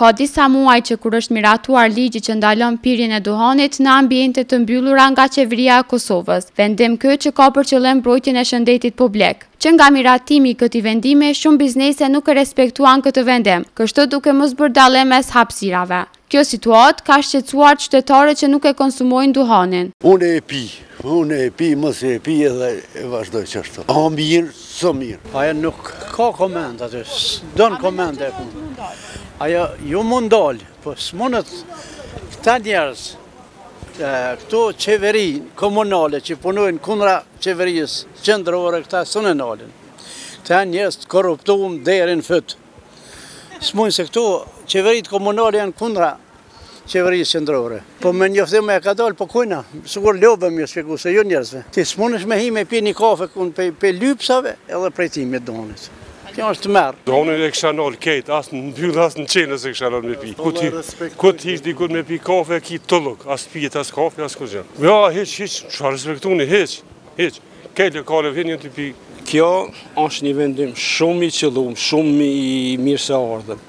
Ka disa muaj që kur është miratuar ligji që ndalon pirjen e duhanit në ambiente të mbyllura nga Qeveria e Kosovës, vendim ky që ka për qëllim mbrojtjen e shëndetit publik. Që nga miratimi i këtij vendimi, shumë biznese nuk e respektuan këtë vendim, kështu duke mos bërë dallim mes hapësirave. Kjo situatë ka shqetësuar qytetarët që nuk e konsumojnë duhanin. Unë e pi, Unë e pi, mos e pi edhe e vazhdoj qashtu. A mirë, së mirë. Aja nuk ka koment aty, s'don koment kjo punë. Aja jo, mund dalë, po s'munët këta njerëz, këto qeveri komunale që punojnë kundra qeverisë qendrore, këta s'un e nalin. Këta njerëz të korruptum deri në fyt. S'mund se këto qeveritë komunale janë kundra qeverisë qendrore. Po me njoftim e ka nalë, po kujna, s'i kam lodhëm ju shpjegu, se ju njerëzve. Ti s'mundesh me hi me pi një kafe kun prej, prej lypsave edhe prej tymit t'duhanit. Kjo është tmerr. Duhanin e kisha nalë krejt, as në mbyllë, as në qelë s'e kisha nalë me pi. Kur t'hish dikun me pi kafe, ki fjollukë, as pijet, as kafe, as kurgjën. Jo, hiq, hiq, s'e respektun, hiq, hiq. Këtë lokale vjen me e pi. Kjo është një vendim shumë i qëllun, shumë i mirë se ardhun.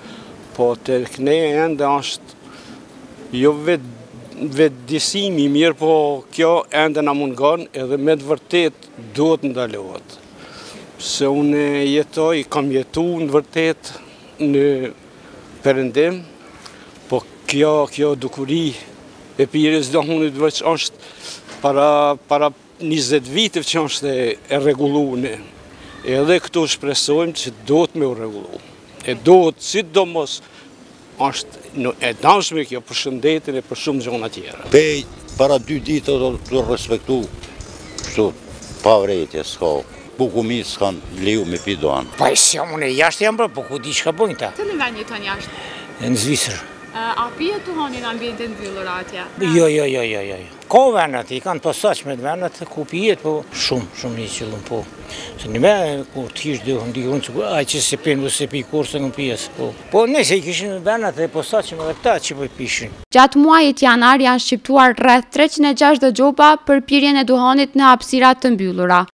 Po te ne e ende është jo vetëdijesimi i mirë, po kjo ende na mungon edhe me të vërtetë duhet ndalohet. Se unë jetoj, kam jetu në t'vërtetë në Perëndim, po kjo, kjo dukuri e pirjes së duhanit veç është para, para Njëzet viteve është e rregullume, edhe këtu shpresojmë që don me u rregullu. E sidomos është e dëmshme kjo për shëndetin e për shumë gjona tjera. Pej para dy ditë do të respektu, kështu që vrejtje s'ka. Bukur mirë, s'kanë leju me pi duhan. Po s'jetoj unë, jashtë jam bre, po ku di çka bojnë këta. Cilin vend jeton jashtë? Në Zvicër. A pihet duhani n'ambiente të mbyllura atje? Jo, jo, jo, jo, jo, jo. Ka vendet, i kanë posaçme vendet, ku pihet, po shumë, shumë i qëllum, po. Se një me, ku të kish duhani, unë qaj që s'e pin, unë s'e pi kurrë, s'jam pirës, po. Po nëse i kishin vendet e posaçme edhe këta që po e pishin. Gjatë muajit janar janë shqiptuar rreth treqind e gjashtëdhjetë gjoba për pirjen e duhanit në hapësira të mbyllura.